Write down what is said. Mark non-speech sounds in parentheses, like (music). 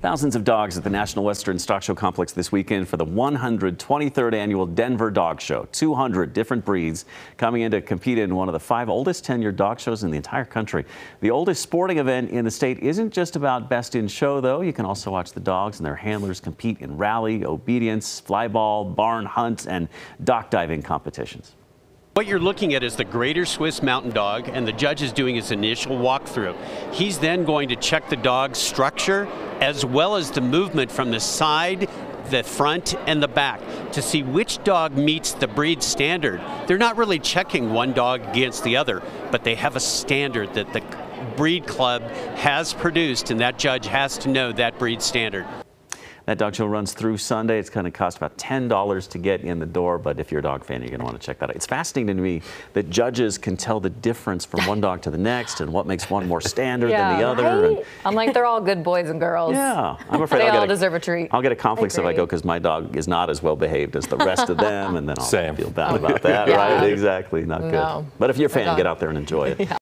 Thousands of dogs at the National Western Stock Show Complex this weekend for the 123rd annual Denver Dog Show. 200 different breeds coming in to compete in one of the five oldest tenured dog shows in the entire country. The oldest sporting event in the state isn't just about best in show, though. You can also watch the dogs and their handlers compete in rally, obedience, flyball, barn hunt, and dock diving competitions. What you're looking at is the Greater Swiss Mountain Dog, and the judge is doing his initial walkthrough. He's then going to check the dog's structure as well as the movement from the side the front and the back to see which dog meets the breed standard. They're not really checking one dog against the other, but they have a standard that the breed club has produced, and that judge has to know that breed standard. That dog show runs through Sunday. It's going to cost about $10 to get in the door, but if you're a dog fan, you're going to want to check that out. It's fascinating to me that judges can tell the difference from one dog to the next and what makes one more standard yeah, than the other. Right? I'm like, they're all good boys and girls. Yeah, I'm (laughs) afraid they I'll all get a, deserve a treat. I'll get a conflict if I go because my dog is not as well behaved as the rest of (laughs) them, and then I'll Same. feel bad (laughs) about that, yeah. right? Exactly, not No. good. But if you're a fan, get out there and enjoy it. Yeah.